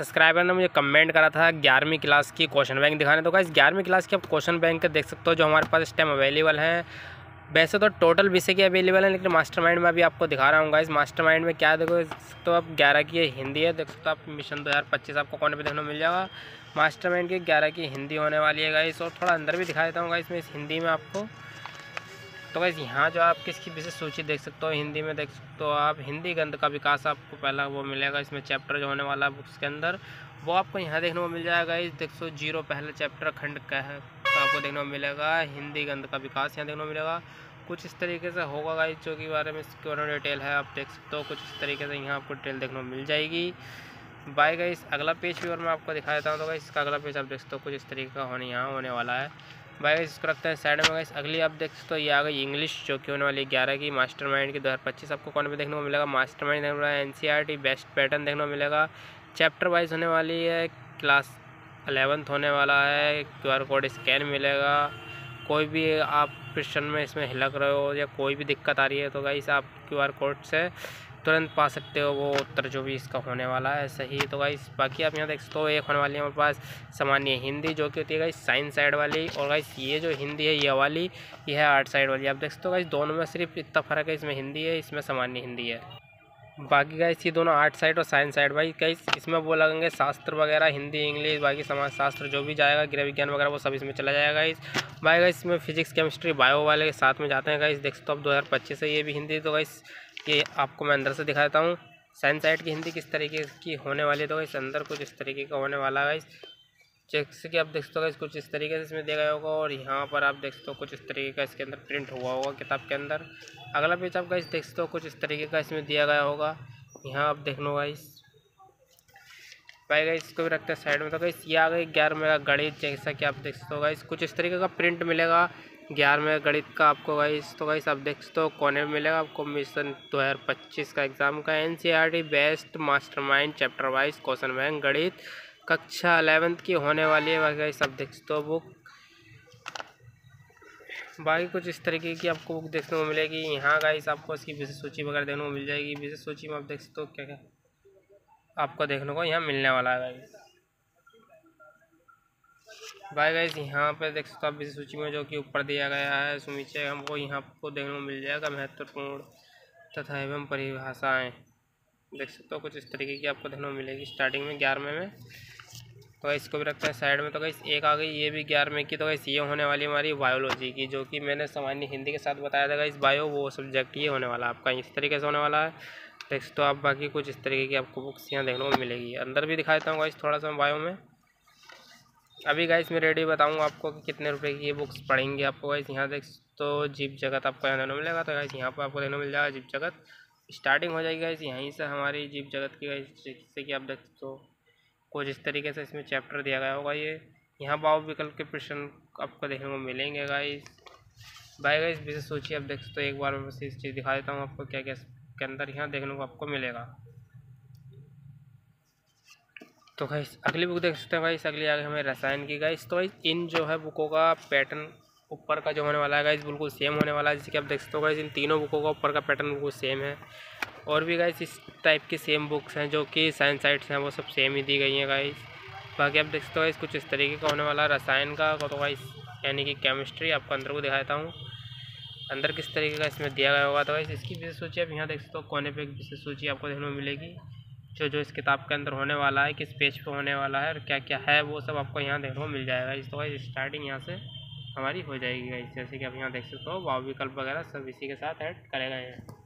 Subscriber ने मुझे comment करा था ग्यारहवीं क्लास की क्वेश्चन बैंक दिखाने। तो गाइस, ग्यारहवीं क्लास के आप क्वेश्चन बैंक देख सकते हो, जो हमारे पास इस टाइम अवेलेबल हैं। वैसे तो टोटल विषय की अवेलेबल है, लेकिन मास्टरमाइंड में अभी आपको दिखा रहा हूँ, गाइस। मास्टरमाइंड में क्या देखो तो आप ग्यारह की हिंदी है, देख सकते हो आप मिशन दो हज़ार पच्चीस आपको कौन पे देखने को मिल जाएगा। मास्टरमाइंड की ग्यारह की हिंदी होने वाली है, गाइस। और थोड़ा अंदर भी दिखा देता हूँ, गाइस इस हिंदी में आपको। तो वैसे यहाँ जो आप किसकी विशेष सूची देख सकते हो, हिंदी में देख सकते हो आप, हिंदी गंध का विकास आपको पहला वो मिलेगा, इसमें चैप्टर जो होने वाला है बुक्स के अंदर, वो आपको यहाँ देखने को मिल जाएगा, इस देख सो ज़ीरो पहला चैप्टर खंड का है आपको देखने को मिलेगा, हिंदी गंध का विकास यहाँ देखने को मिलेगा। कुछ इस तरीके से होगा गाइस, जो कि बारे में इसके बारे में डिटेल है, आप देख सकते हो, कुछ इस तरीके से यहाँ आपको डिटेल देखने को मिल जाएगी। बाय गाइस अगला पेज भी और मैं आपको दिखा देता हूँ तो गाइस इसका अगला पेज आप देख सकते हो, कुछ इस तरीके का होने, यहाँ होने वाला है। भाई, इसको रखते हैं साइड में गाइस अगली आप देख सकते हो, ये आ गई इंग्लिश जो कि होने वाली ग्यारह की। मास्टर माइंड की दो हज़ार पच्चीस आपको कौन पे देखने को मिलेगा? मास्टर माइंड देखने मिलेगा N C R T best pattern देखने को मिलेगा। चैप्टर वाइज होने वाली है क्लास अलेवंथ होने वाला है। क्यू आर कोड स्कैन मिलेगा। कोई भी आप क्वेश्चन में इसमें हिलक रहे हो या कोई भी दिक्कत आ रही है तो गाइस आप क्यू आर कोड से तुरंत पा सकते हो, वो उत्तर जो भी इसका होने वाला है, सही। तो गाइस बाकी आप यहाँ देख सकते हो, एक होने वाली है हमारे पास सामान्य हिंदी, जो कि होती है गाइस साइंस साइड वाली। और गाइस ये जो हिंदी है, ये वाली, ये है आर्ट साइड वाली। आप देख सकते हो गाइस दोनों में सिर्फ़ इतना फ़र्क है, इसमें हिंदी है, इसमें सामान्य हिंदी है। बाकी गाइस ये दोनों आर्ट साइड और साइंस साइड भाई गाइस इसमें वो लगेंगे शास्त्र वगैरह, हिंदी, इंग्लिश, बाकी समाज शास्त्र जो भी जाएगा गृह विज्ञान वगैरह, वो सब इसमें चला जाएगा इस भाई गाइस इसमें फिजिक्स केमिस्ट्री बायो वाले के साथ में जाते हैं गाइस देख सकते हो अब दो हज़ार है, ये भी हिंदी तो गाइस ये आपको मैं अंदर से दिखा देता हूँ साइड की हिंदी किस तरीके की होने वाली तो इस अंदर कुछ इस तरीके का होने वाला है। जैसे कि आप देख सकते हो, कुछ इस तरीके से इसमें दिया गया होगा और यहाँ पर आप देख सकते हो, कुछ इस तरीके का इसके अंदर प्रिंट हुआ होगा किताब के अंदर। अगला पेज आप गाइस देख सकते हो, कुछ इस तरीके का इसमें दिया गया होगा। यहाँ आप देख लो गाइस भाई इसको भी रखते हैं साइड में। तो गाइस ये आ गई ग्यारह मेगा गणित जैसा कि आप देख सकते हो गाइस कुछ इस तरीके का प्रिंट मिलेगा ग्यारहवें गणित का आपको गाइस तो गाइस आप देख सकते हो कोने में मिलेगा आपको मिशन 2025 का एग्ज़ाम का NCERT best mastermind chapter wise question bank गणित कक्षा अलेवेंथ की होने वाली है। गाइस आप देख सकते हो बुक बाकी कुछ इस तरीके की आपको बुक देखने को मिलेगी। यहाँ गाइस आपको इसकी विशेष सूची वगैरह देखने को मिल जाएगी। विशेष सूची में आप देख सकते हो क्या क्या आपको देखने को यहाँ मिलने वाला है गाइस बाय गाइस यहाँ पे देख सकते हो आप इस सूची में जो कि ऊपर दिया गया है नीचे हमको यहाँ को देखने को मिल जाएगा महत्वपूर्ण तथा एवं परिभाषाएँ। देख सकते हो कुछ इस तरीके की आपको देखने को मिलेगी स्टार्टिंग में, ग्यारहवें में। तो इसको भी रखते हैं साइड में। तो गाइस एक आ गई, ये भी ग्यारहवें की। तो गाइस ये होने वाली हमारी बायोलॉजी की, जो कि मैंने सामान्य हिंदी के साथ बताया था इस बायो वो सब्जेक्ट ये होने वाला आपका, इस तरीके से होने वाला है। देख सकते हो आप बाकी कुछ इस तरीके की आपको बुक्स यहाँ देखने को मिलेगी। अंदर भी दिखा देता हूँ गाइस थोड़ा सा बायो में। अभी गाइस मैं रेडी बताऊँगा आपको कि कितने रुपए की ये बुक्स पढ़ेंगे आपको गाइस यहाँ देख तो जीप जगत आपको यहाँ देने मिलेगा। तो गाइस यहाँ पर आपको देने मिल जाएगा जीप जगत। स्टार्टिंग हो जाएगी गाइस यहीं से हमारी जीप जगत की गाइस जिससे कि आप देख तो कुछ इस तरीके से इसमें चैप्टर दिया गया होगा ये। यहाँ भाव विकल्प के प्रश्न आपको देखने को मिलेंगे गाइस बाय गाइस विशेष सोचिए। आप देख हो एक बार मैं इस चीज़ दिखा देता हूँ आपको क्या क्या के अंदर यहाँ देखने को आपको मिलेगा। तो गाइस अगली बुक देख सकते हैं भाई अगली आगे हमें रसायन की गाइस तो भाई इन जो है बुकों का पैटर्न ऊपर का जो होने वाला है गाइस बिल्कुल सेम होने वाला है, जैसे कि आप देख सकते हो गाइस इन तीनों बुकों का ऊपर का पैटर्न बिल्कुल सेम है। और भी गाइस इस टाइप की सेम बुक्स हैं जो कि साइंस साइट्स हैं, वो सब सेम ही दी गई हैं गाइस बाकी आप देख सकते हो गाइस कुछ इस तरीके का होने वाला रसायन का तो गाइस यानी कि केमिस्ट्री आपको अंदर को दिखाता हूँ। अंदर किस तरीके का इसमें दिया गया होगा तो गाइस इसकी विशेष सूची आप यहाँ देख सकते हो, कोने पर एक विशेष सूची आपको देखने को मिलेगी। जो जो इस किताब के अंदर होने वाला है, किस पेज पे होने वाला है और क्या क्या है, वो सब आपको यहाँ देखने को मिल जाएगा। इस तो स्टार्टिंग यहाँ से हमारी हो जाएगी गाइस जैसे कि आप यहाँ देख सकते हो वाव विकल्प वगैरह सब इसी के साथ ऐड करेगा यहाँ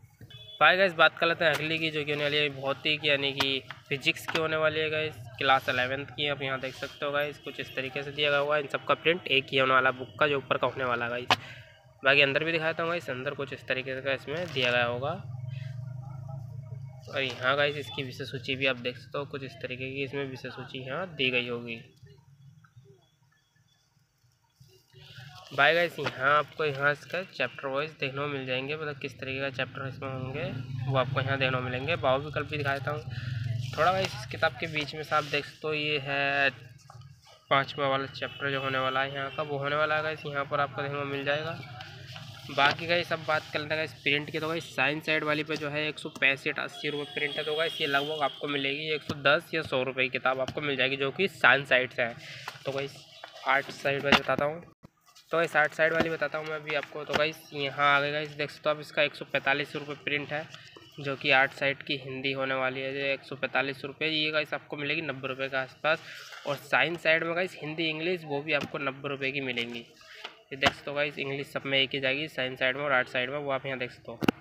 पाएगा इस बात कर लेते हैं अगली की, जो कि होने वाली है भौतिक यानी कि फिजिक्स की होने वाली है गाइस क्लास अलेवेंथ की आप यहाँ देख सकते हो गाइस कुछ इस तरीके से दिया गया हुआ है। इन सबका प्रिंट एक ही होने वाला बुक का, जो ऊपर का होने वाला गाइस बाकी अंदर भी दिखाता हूँ गाइस अंदर कुछ इस तरीके का इसमें दिया गया होगा। और यहाँ गाइस इसकी विशेष सूची भी आप देख सकते हो, कुछ इस तरीके की इसमें विशेष सूची यहाँ दी गई होगी। बाय गाइस यहाँ आपको यहाँ इसका चैप्टर वाइज देखने को मिल जाएँगे मतलब किस तरीके का चैप्टर इसमें होंगे, वो आपको यहाँ देखने को मिलेंगे। भाव विकल्प भी दिखा देता हूँ। थोड़ा गाइस इस किताब के बीच में से आप देख सकते हो, ये है पाँचवा वाला चैप्टर जो होने वाला है यहाँ का, वो होने वाला है गाइस यहाँ पर आपको देखने को मिल जाएगा। बाकी का सब बात कर लेते हैं प्रिंट की। तो गई साइंस साइड वाली पे जो है एक सौ पैंसठ, अस्सी रुपये प्रिंट है। तो गई ये लगभग आपको मिलेगी एक सौ दस या सौ रुपये की किताब आपको मिल जाएगी, जो कि साइंस साइड से है। तो गई आर्ट साइड वाली बताता हूँ। तो गई आर्ट साइड वाली बताता हूँ मैं अभी आपको। तो गई यहाँ आगे गई देख सकते हो आप इसका एक सौ पैंतालीस रुपये प्रिंट है, जो कि आर्ट साइड की हिंदी होने वाली है। एक सौ पैंतालीस रुपये ये गाइस आपको मिलेगी नब्बे रुपये के आसपास। और साइंस साइड में गाइस हिंदी, इंग्लिश, वो भी आपको नब्बे रुपये की मिलेंगी। ये देख सकते हो गाइस इंग्लिश सब में एक ही जाएगी साइंस साइड में और आर्ट साइड में, वो आप यहाँ देख सकते हो।